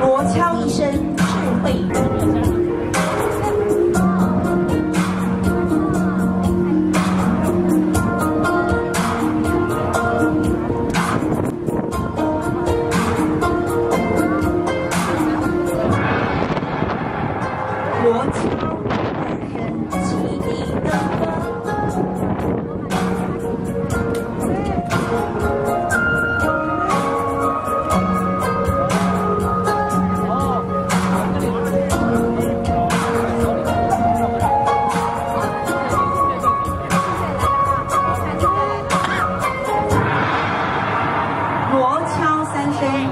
锣敲一声，智慧人。罗桥。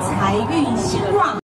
财运兴旺